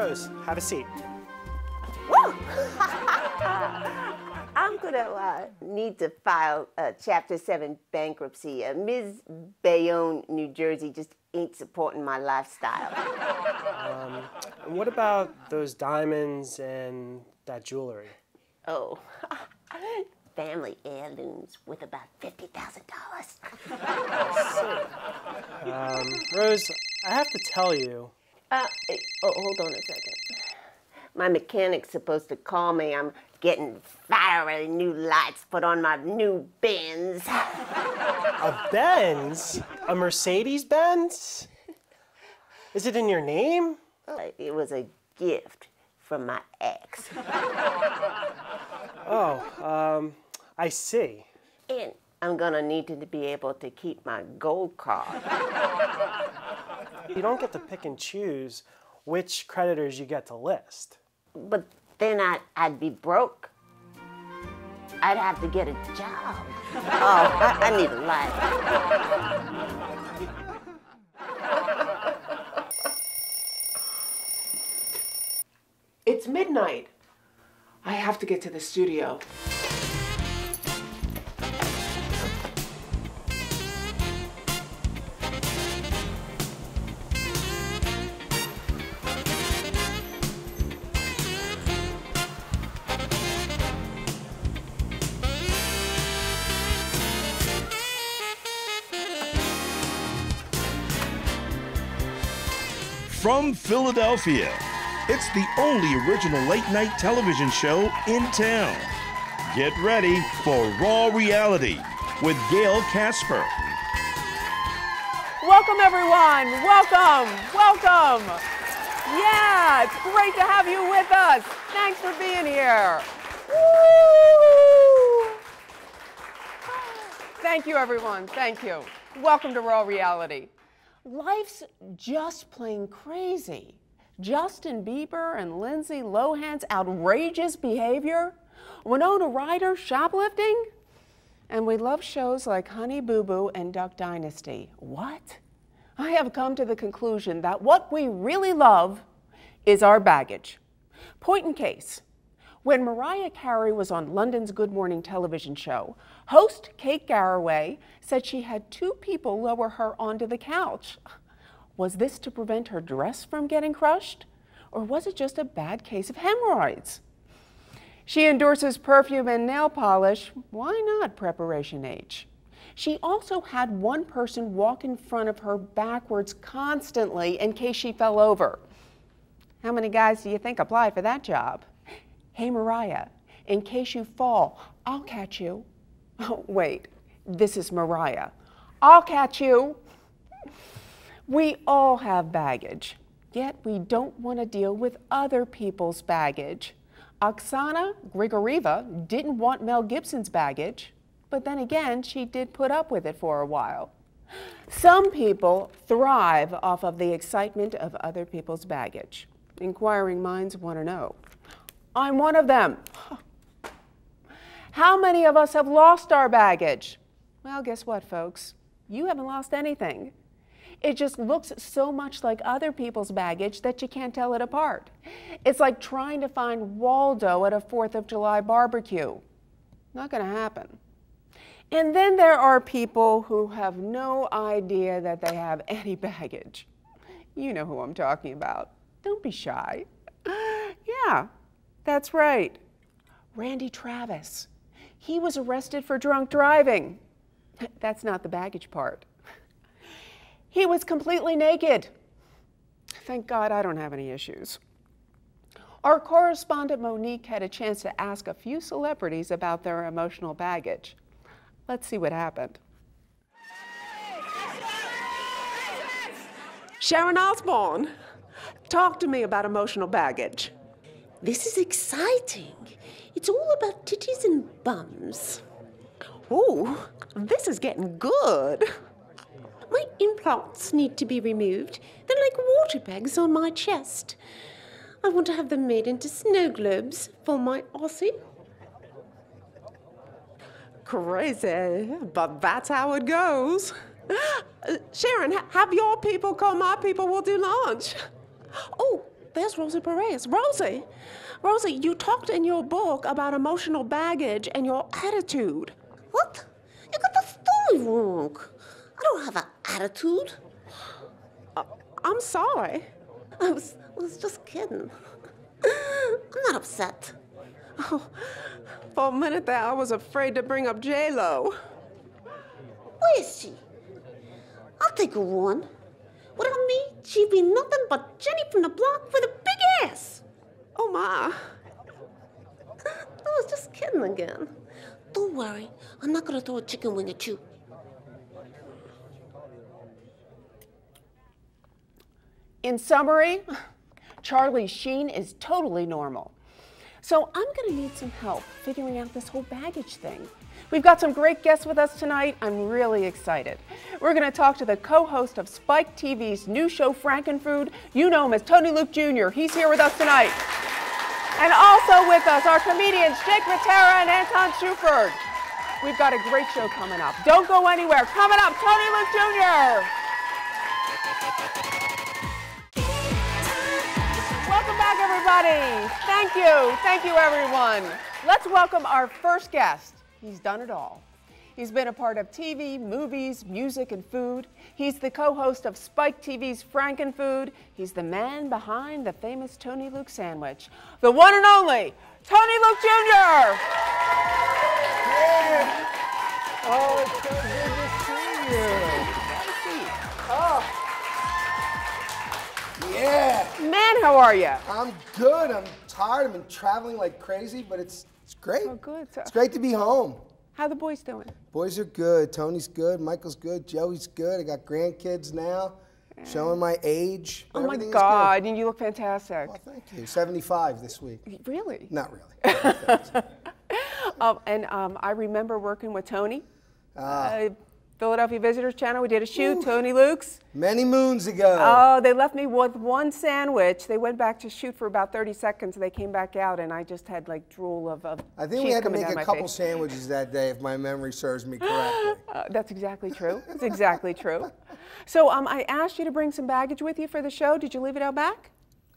Rose, have a seat. Woo! I'm gonna uh, need to file uh, Chapter 7 bankruptcy. Uh, Ms. Bayonne, New Jersey just ain't supporting my lifestyle. Um, and what about those diamonds and that jewelry? Oh, family heirlooms with about $50,000. Um, Rose, I have to tell you. Uh, eh, oh, hold on a second. My mechanic's supposed to call me. I'm getting fiery new lights put on my new Benz. A Benz? A Mercedes Benz? Is it in your name? It was a gift from my ex. Oh, um, I see. And I'm gonna need to be able to keep my gold card. You don't get to pick and choose which creditors you get to list. But then I'd, I'd be broke. I'd have to get a job. Oh, I, I need a life. It's midnight. I have to get to the studio. From Philadelphia, it's the only original late night television show in town. Get ready for Raw Reality with Gail Kasper. Welcome, everyone. Welcome. Welcome. Yeah, it's great to have you with us. Thanks for being here. Woo! Thank you, everyone. Thank you. Welcome to Raw Reality. Life's just plain crazy. Justin Bieber and Lindsay Lohan's outrageous behavior, Winona Ryder shoplifting, and we love shows like Honey Boo Boo and Duck Dynasty. What? I have come to the conclusion that what we really love is our baggage. Point in case, when Mariah Carey was on London's Good Morning television show, host Kate Garraway said she had two people lower her onto the couch. Was this to prevent her dress from getting crushed? Or was it just a bad case of hemorrhoids? She endorses perfume and nail polish. Why not Preparation H? She also had one person walk in front of her backwards constantly in case she fell over. How many guys do you think apply for that job? Hey, Mariah, in case you fall, I'll catch you. Oh, wait, this is Mariah. I'll catch you. We all have baggage, yet we don't want to deal with other people's baggage. Oksana Grigorieva didn't want Mel Gibson's baggage, but then again, she did put up with it for a while. Some people thrive off of the excitement of other people's baggage. Inquiring minds want to know. I'm one of them. How many of us have lost our baggage? Well, guess what, folks? You haven't lost anything. It just looks so much like other people's baggage that you can't tell it apart. It's like trying to find Waldo at a 4th of July barbecue. Not going to happen. And then there are people who have no idea that they have any baggage. You know who I'm talking about. Don't be shy. Yeah, that's right. Randy Travis. He was arrested for drunk driving. That's not the baggage part. He was completely naked. Thank God I don't have any issues. Our correspondent Monique had a chance to ask a few celebrities about their emotional baggage. Let's see what happened. Sharon Osbourne, talk to me about emotional baggage. This is exciting. It's all about titties and bums. Oh, this is getting good. My implants need to be removed. They're like water bags on my chest. I want to have them made into snow globes for my Ozzy. Crazy, but that's how it goes. Uh, Sharon, ha- have your people call my people, we'll do lunch. Oh, there's Rosie Perez. Rosie! Rosie, you talked in your book about emotional baggage and your attitude. What? You got the story wrong. I don't have an attitude. Uh, I'm sorry. I was, I was just kidding. I'm not upset. Oh, for a minute there, I was afraid to bring up J Lo. Where is she? I'll take her on. Without me, she'd be nothing but Jenny from the block with a big ass. Oh my. I was just kidding again. Don't worry, I'm not gonna throw a chicken wing at you. In summary, Charlie Sheen is totally normal. So I'm going to need some help figuring out this whole baggage thing. We've got some great guests with us tonight. I'm really excited. We're going to talk to the co-host of Spike TV's new show, Frankenfood. You know him as Tony Luke Jr. He's here with us tonight. And also with us, our comedians Jake Matera and Anton Shuford. We've got a great show coming up. Don't go anywhere. Coming up, Tony Luke Jr. Welcome back, everybody. Thank you. Thank you, everyone. Let's welcome our first guest. He's done it all. He's been a part of TV, movies, music, and food. He's the co host of Spike TV's Frankenfood. He's the man behind the famous Tony Luke sandwich. The one and only Tony Luke Jr. Oh, it's so good to see you. Oh. Yeah, Man, how are you? I'm good. I'm tired. I've been traveling like crazy, but it's it's great. Oh, good. So- It's great to be home. How the boys doing? Boys are good. Tony's good. Michael's good. Joey's good. I got grandkids now, showing my age. Oh my God, and you look fantastic. Well, thank you. 75 this week. Really? Not really. Um, and um, I remember working with Tony, Ah. uh, Philadelphia Visitors Channel. We did a shoot, Tony Luke's. Many moons ago. Oh, they left me with one sandwich. They went back to shoot for about 30 seconds. They came back out, and I just had like drool of. of I think we had to make a couple face. sandwiches that day, if my memory serves me correctly. Uh, that's exactly true. That's exactly true. So um, I asked you to bring some baggage with you for the show. Did you leave it out back?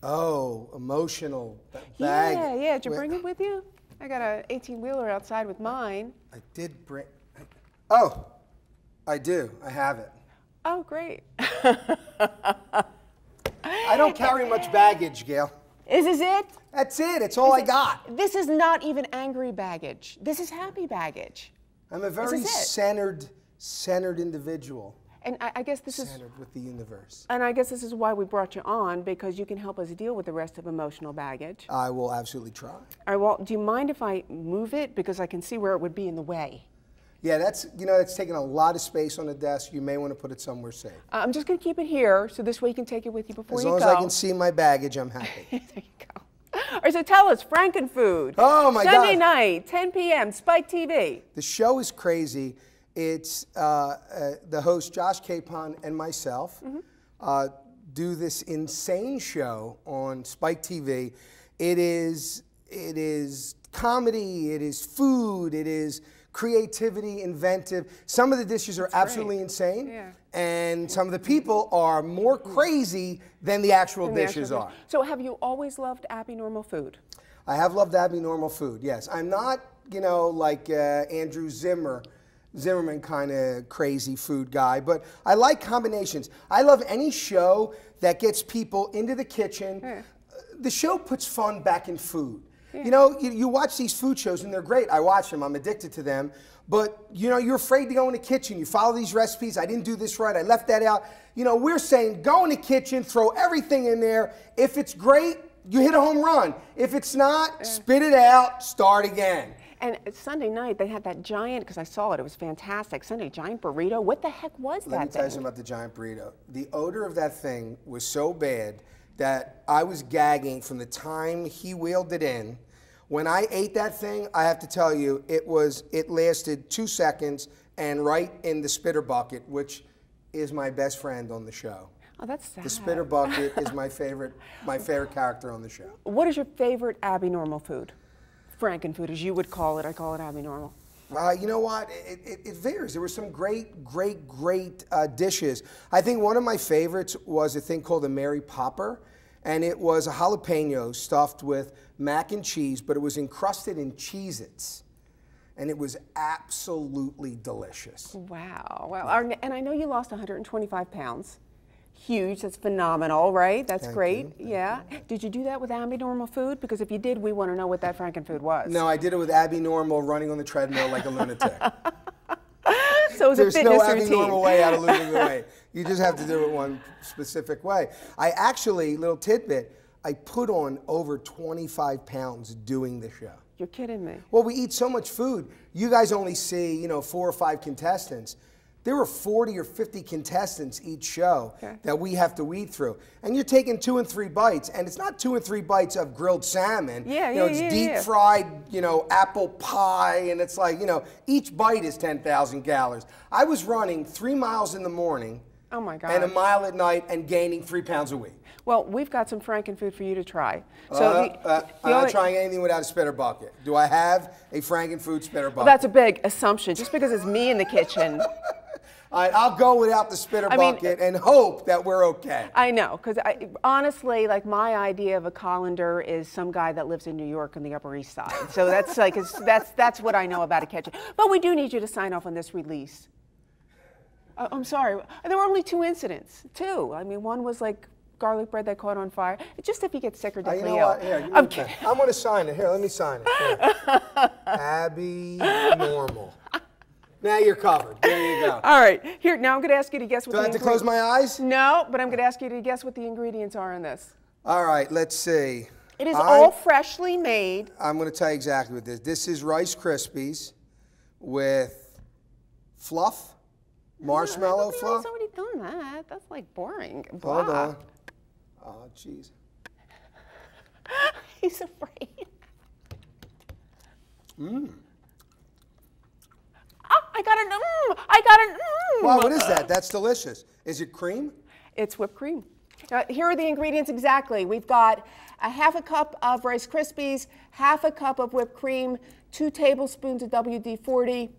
Oh, emotional ba- bag. Yeah, yeah. Did you bring it with you? I got a 18 wheeler outside with mine. I did bring. Oh, I do. I have it. Oh, great. I don't carry much baggage, Gail. Is this it? That's it. It's all I got. This is not even angry baggage. This is happy baggage. I'm a very centered, centered individual. And I, I guess this is Centered with the universe. and I guess this is why we brought you on because you can help us deal with the rest of emotional baggage. I will absolutely try. All right, well, do you mind if I move it because I can see where it would be in the way? Yeah, that's you know that's taking a lot of space on the desk. You may want to put it somewhere safe. Uh, I'm just going to keep it here so this way you can take it with you before you As you long go. as I can see my baggage, I'm happy. there you go. All right, so tell us, Frankenfood. Oh, my Sunday God. Sunday night, 10 p.m., Spike TV. The show is crazy. It's uh, uh, the host Josh Capon and myself uh, do this insane show on Spike TV. It is it is comedy. It is food. It is creativity, inventive. Some of the dishes are absolutely insane, Yeah. and some of the people are more crazy than the actual in the dishes actual- are. So have you always loved Abby Normal Food? I have loved Abby Normal Food. Yes, I'm not, you know, like uh, Andrew Zimmer, Zimmerman kind of crazy food guy, but I like combinations. I love any show that gets people into the kitchen. Uh, The show puts fun back in food. You know, you, you watch these food shows and they're great. I watch them. I'm addicted to them. But you know, you're afraid to go in the kitchen. You follow these recipes. I didn't do this right. I left that out. You know, we're saying go in the kitchen, throw everything in there. If it's great, you hit a home run. If it's not, spit it out, start again. And Sunday night they had that giant because I saw it. It was fantastic. Sunday giant burrito. What the heck was Let that me tell you thing? something about the giant burrito. The odor of that thing was so bad that I was gagging from the time he wheeled it in. When I ate that thing, I have to tell you, it was it lasted two seconds and right in the spitter bucket, which is my best friend on the show. Oh, that's sad. The spitter bucket is my favorite my favorite character on the show. What is your favorite Abby Normal food? Frankenfood, as you would call it. I call it Abby Normal. Uh, you know what? It, it, it varies. There were some great, great, great uh, dishes. I think one of my favorites was a thing called a Mary Popper. and it was a jalapeno stuffed with mac and cheese, but it was encrusted in Cheez Its. And it was absolutely delicious. Wow. Our- and I know you lost 125 pounds. Huge. That's phenomenal, right? That's Thank great. you, yeah. Did you do that with Ambi Normal Food? Because if you did, we want to know what that Frankenfood was. No, I did it with Abby Normal running on the treadmill like a lunatic. So it was a There's fitness no routine. Normal way out of losing the weight. You just have to do it one specific way. I actually, little tidbit, I put on over 25 pounds doing the show. You're kidding me. Well, we eat so much food. You guys only see, you know, four or five contestants. There were 40 or 50 contestants each show Okay. that we have to weed through. And you're taking two and three bites, and it's not two and three bites of grilled salmon. Yeah, you know, yeah, it's yeah, deep yeah. fried, you know, apple pie, and it's like, you know, each bite is 10,000 calories. I was running three miles in the morning Oh my God. and a mile at night and gaining three pounds a week. Well, we've got some Frankenfood for you to try. So Uh, the, uh, the I'm not trying anything without a spitter bucket. Do I have a Frankenfood spitter bucket? Well, that's a big assumption. Just because it's me in the kitchen, All right, I'll go without the spitter I mean- bucket and hope that we're okay. I know. Because honestly, like my idea of a colander is some guy that lives in New York on the Upper East Side. So that's like it's, that's that's what I know about a kitchen. But we do need you to sign off on this release. Uh, I'm sorry. There were only two incidents. Two. I mean, one was like garlic bread that caught on fire. Just if you get sick or Uh, deathly you know ill. Here, I'm. I'm going to sign it. Here, let me sign it. Abby Normal. Now you're covered. There you go. All right. Here, now I'm going to ask you to guess what Do I the have to close my eyes? No, but I'm going to ask you to guess what the ingredients are in this. All right, let's see. It is I- all freshly made. I'm going to tell you exactly what this. This is Rice Krispies with fluff, marshmallow Everybody fluff. else already done that. That's like boring. Hold on. Oh, jeez. He's afraid. Hmm. I got an mm. I got an mm. Wow, what is that? That's delicious. Is it cream? It's whipped cream. Now, here are the ingredients exactly. We've got a half a cup of Rice Krispies, half a cup of whipped cream, two tablespoons of WD-40.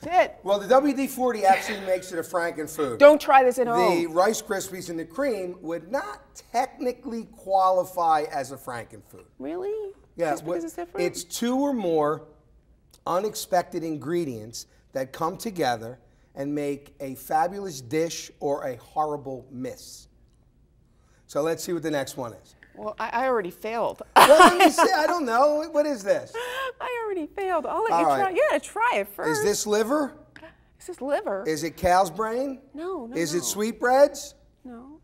That's it. Well, the WD-40 actually makes it a Frankenfood. Don't try this at the home. The Rice Krispies and the cream would not technically qualify as a Frankenfood. Really? Yeah, Just because it's different? it's two or more unexpected ingredients that come together and make a fabulous dish or a horrible miss. So let's see what the next one is. well, I, I already failed. Well, let me see. I don't know. What is this? I already failed. I'll let All you try. right. You gotta try it first. Is this liver? Is this liver. Is it cow's brain? no, no. Is no. it sweetbreads? No.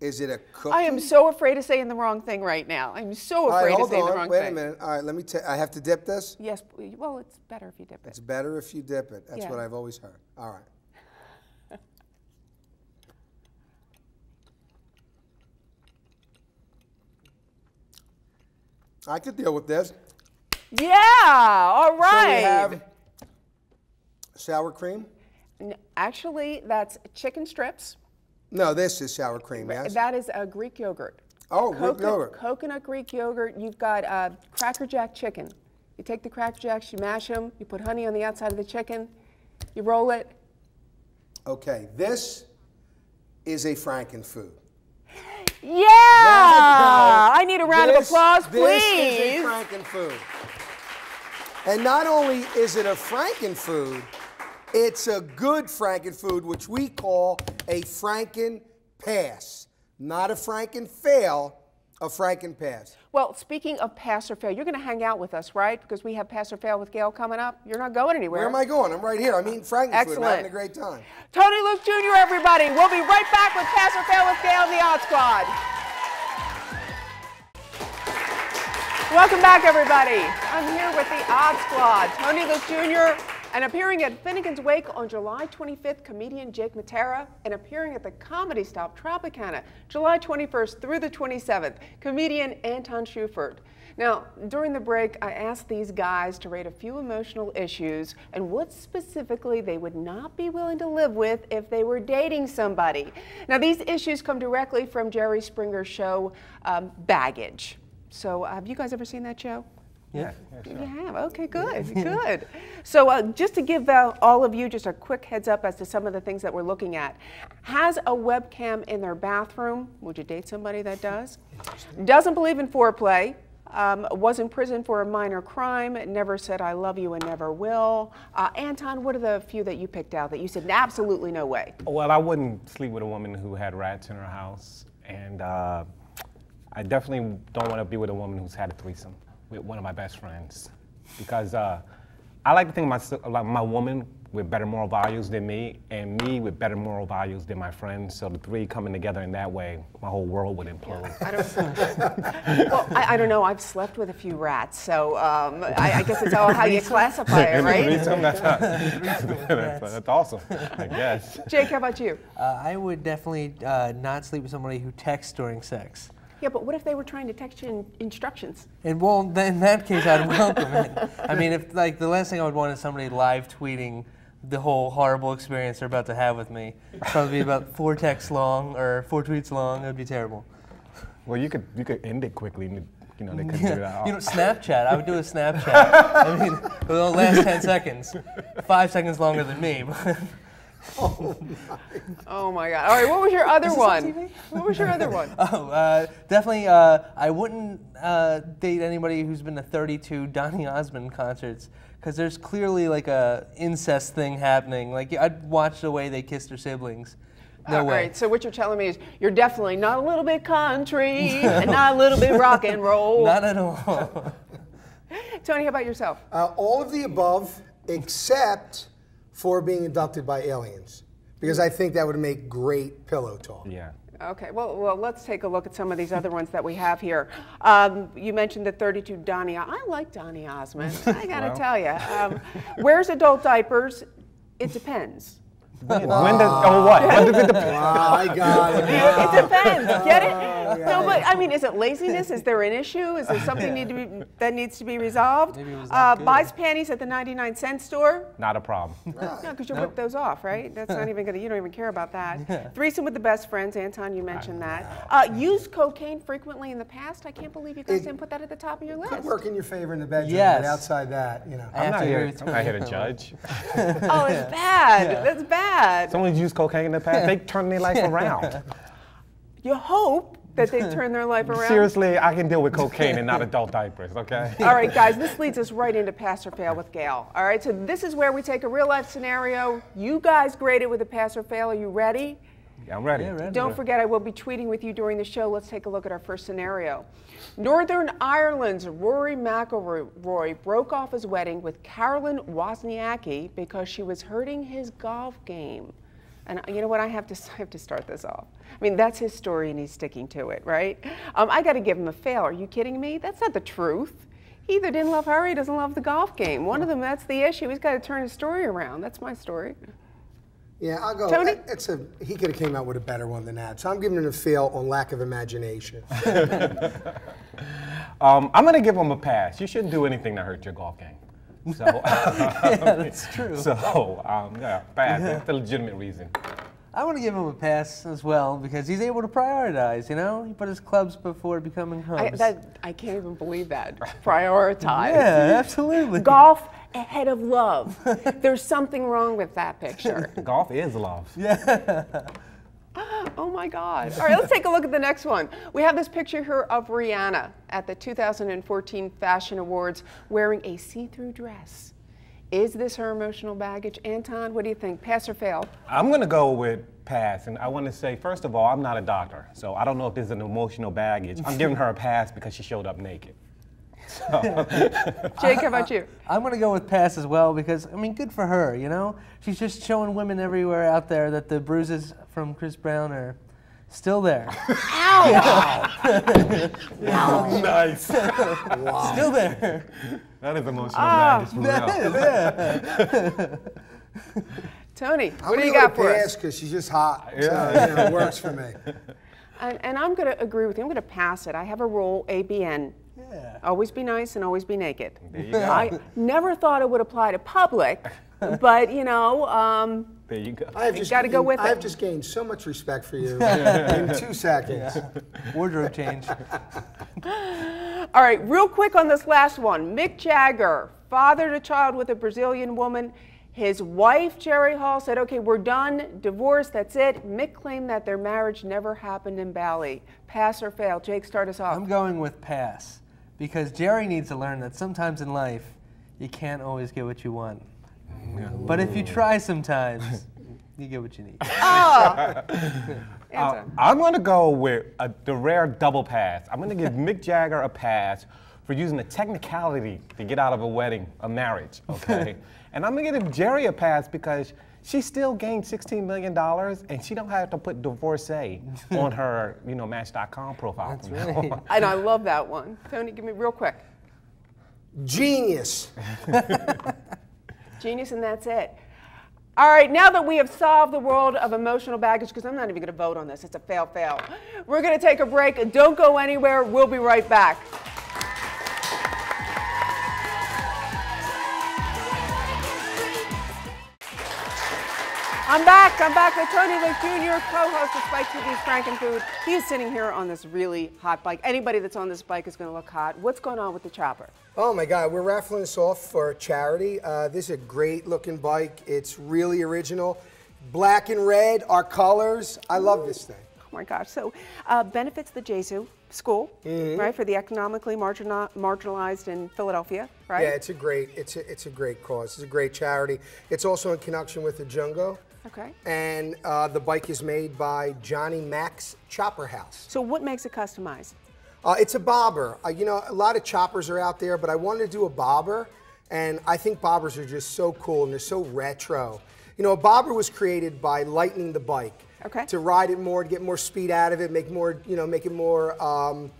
Is it a cookie? I am so afraid of saying the wrong thing right now. I'm so All right, afraid of saying the on. wrong Wait thing. Wait a minute. All right, let me. ta- I have to dip this. Yes, well, it's better if you dip it. It's better if you dip it. That's Yeah. what I've always heard. All right. I could deal with this. Yeah, all right. So we have sour cream. Actually, that's chicken strips. No, this is sour cream. Yes. That is a Greek yogurt. Oh, Greek yogurt. Coconut Greek yogurt. You've got uh, Cracker Jack chicken. You take the Cracker Jacks, you mash them, you put honey on the outside of the chicken, you roll it. Okay, this is a Frankenfood. Yeah! I need a round of This- applause, This please. is a Frankenfood. And not only is it a Frankenfood, it's a good Frankenfood, which we call a Franken Pass. Not a Franken Fail, a Franken Pass. Well, speaking of pass or fail, you're going to hang out with us, right? Because we have pass or fail with Gail coming up. You're not going anywhere. Where am I going? I'm right here. I'm eating Frankenfood. I'm having a great time. Tony Luke Jr., everybody. We'll be right back with Pass or Fail with Gail and the Odd Squad. Welcome back, everybody. I'm here with the Odd Squad. Tony Luke Jr. and appearing at Finnigan's Wake on July 25th, comedian Jake Matera, and appearing at the Comedy Stop Tropicana July 21st through the 27th, comedian Anton Shuford. Now, during the break, I asked these guys to rate a few emotional issues and what specifically they would not be willing to live with if they were dating somebody. Now, these issues come directly from Jerry Springer's show, um, Baggage. So, have you guys ever seen that show? Yeah. You have. Okay, good, good. So, uh, just to give uh, all of you just a quick heads up as to some of the things that we're looking at. Has a webcam in their bathroom. Would you date somebody that does? Doesn't believe in foreplay. Um, was in prison for a minor crime. Never said I love you and never will. Uh, Anton, what are the few that you picked out that you said absolutely no way? Well, I wouldn't sleep with a woman who had rats in her house, and uh, I definitely don't want to be with a woman who's had a threesome with one of my best friends, because uh, I like to think my like my woman with better moral values than me, and me with better moral values than my friends. So the three coming together in that way, my whole world would implode. I don't, well, I, I don't know. I've slept with a few rats, so um, I, I guess it's all how you classify it, right? threesome, that's, that's, that's awesome, I guess. Jake, how about you? Uh, I would definitely uh, not sleep with somebody who texts during sex. Yeah, but what if they were trying to text you in instructions? And well, then in that case, I'd welcome it. I mean, if like the last thing I would want is somebody live tweeting the whole horrible experience they're about to have with me. It'd Probably be about four texts long or four tweets long. It would be terrible. Well, you could you could end it quickly. You know, they couldn't do that. You know, Snapchat. I would do a Snapchat. I mean, it'll last 10 seconds. Five seconds longer than me. but- Oh my God! All right, what was your other one? What was your other one? Oh, uh, definitely. Uh, I wouldn't uh, date anybody who's been to 32 Donny Osmond concerts because there's clearly like a incest thing happening. Like I'd watch the way they kissed their siblings. No All way. right, so what you're telling me is you're definitely not a little bit country and not a little bit rock and roll. Not at all. Tony, how about yourself? Uh, all of the above, except for being abducted by aliens, because I think that would make great pillow talk. Yeah. Okay, well, well, let's take a look at some of these other ones that we have here. Um, you mentioned the 32 Donny. I like Donny Osmond. I gotta Well. tell you. Um, wears adult diapers? It depends. When, when does oh what? When does it depend? Wow, I got it. It depends. Get it? Yeah, No, but I mean, is it laziness? Is there an issue? Is there something need to be, that needs to be resolved? Maybe it was uh, buys panties at the 99 cent store? Not a problem. No, because you rip those off, right? That's not even gonna. You don't even care about that. Threesome with the best friends, Anton. You mentioned that. Uh, used cocaine frequently in the past. I can't believe you guys It didn't put that at the top of your list. Could work in your favor in the bedroom, Yes. but outside that, you know. I I'm not here. I'm not here to judge. Oh, it's bad. That's bad. Someone used cocaine in the past. They turn their life around. You hope that they turn their life around. Seriously, I can deal with cocaine and not adult diapers. Okay. All right, guys, this leads us right into pass or fail with Gail. All right, so this is where we take a real life scenario. You guys grade it with a pass or fail. Are you ready? Yeah, I'm ready. Yeah, ready. Don't forget, I will be tweeting with you during the show. Let's take a look at our first scenario. Northern Ireland's Rory McIlroy broke off his wedding with Caroline Wozniacki because she was hurting his golf game. And you know what? I have to, I have to start this off. I mean, that's his story, and he's sticking to it, right? Um, I got to give him a fail. Are you kidding me? That's not the truth. He either didn't love her, or he doesn't love the golf game. One of them. That's the issue. He's got to turn his story around. That's my story. Yeah, I'll go. Tony? It's a he could have came out with a better one than that. So I'm giving him a fail on lack of imagination. Um, I'm gonna give him a pass. You shouldn't do anything to hurt your golf game. So, yeah, that's true. so um, yeah, pass. That's the legitimate reason. I want to give him a pass as well because he's able to prioritize. You know, he put his clubs before becoming I, that, I can't even believe that. Prioritize. yeah, absolutely. Golf ahead of love. There's something wrong with that picture. Golf is love. Oh my God. All right, let's take a look at the next one. We have this picture here of Rihanna at the 2014 Fashion Awards wearing a see through dress. Is this her emotional baggage? Anton, what do you think? Pass or fail? I'm gonna go with pass, and I want to say first of all, I'm not a doctor, so I don't know if this is an emotional baggage. I'm giving her a pass because she showed up naked. Jake, how about you? I'm gonna go with pass as well because I mean, good for her. You know, she's just showing women everywhere out there that the bruises from Chris Brown are still there. Ow! Nice. Still there. That is emotional ah. baggage for real. Tony, I'm what do you go got with for pass us? because she's just hot. So, you know, it works for me. And, and I'm going to agree with you. I'm going to pass it. I have a rule, ABN. Yeah. Always be nice and always be naked. There you go. I never thought it would apply to public, but you know, um, There you go. I have just gotta go gained- with I have it. just gained so much respect for you in two seconds. Wardrobe change. All right, real quick on this last one. Mick Jagger fathered a child with a Brazilian woman. His wife, Jerry Hall, said, okay, we're done, divorce, that's it. Mick claimed that their marriage never happened in Bali. Pass or fail? Jake, start us off. I'm going with pass because Jerry needs to learn that sometimes in life you can't always get what you want. But if you try sometimes, you get what you need. Oh! Uh, Answer. I'm going to go with a, the rare double pass. I'm going to give Mick Jagger a pass for using the technicality to get out of a wedding, a marriage, okay? and I'm going to give Jerry a pass because she still gained $16 million and she don't have to put divorcee on her, you know, Match.com profile. That's from right. and I love that one. Tony, give me real quick. Genius. Genius, and that's it. All right, now that we have solved the world of emotional baggage, because I'm not even going to vote on this, it's a fail fail. We're going to take a break. Don't go anywhere. We'll be right back. I'm back. I'm back with Tony Luke Jr., co-host of Spike TV's Frankenfood. He's sitting here on this really hot bike. Anybody that's on this bike is going to look hot. What's going on with the chopper? Oh my God, we're raffling this off for charity. Uh, this is a great looking bike. It's really original. Black and red, our colors. I love this thing. Oh my gosh. So, uh, benefits the Gesu School, Mm-hmm. right, for the economically marginal, marginalized in Philadelphia, right? Yeah, it's a great, it's a, it's a great cause. It's a great charity. It's also in connection with the Jungo. Okay. And uh, the bike is made by Johnny Max Chopper House. So, what makes it customized? Uh, it's a bobber. Uh, you know, a lot of choppers are out there, but I wanted to do a bobber, and I think bobbers are just so cool and they're so retro. You know, a bobber was created by lightening the bike. Okay. To ride it more, to get more speed out of it, make more, you know, make it more um,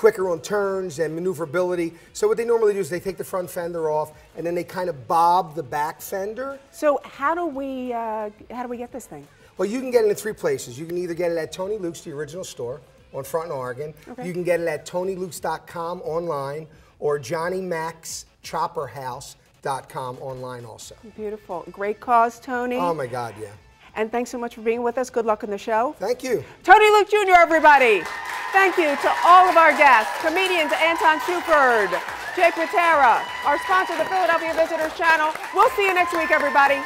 quicker on turns and maneuverability. So what they normally do is they take the front fender off and then they kind of bob the back fender. So, how do we uh, how do we get this thing? Well, you can get it in three places. You can either get it at Tony Luke's, the original store on Front and Oregon. Okay. You can get it at TonyLukes.com online or johnny max chopper JohnnyMaxChopperHouse.com online also. Beautiful, great cause, Tony. Oh my God, yeah. And thanks so much for being with us. Good luck in the show. Thank you. Tony Luke Jr., everybody. Thank you to all of our guests, comedians Anton Shuford, Jake Matera, our sponsor, the Philadelphia Visitors Channel. We'll see you next week, everybody.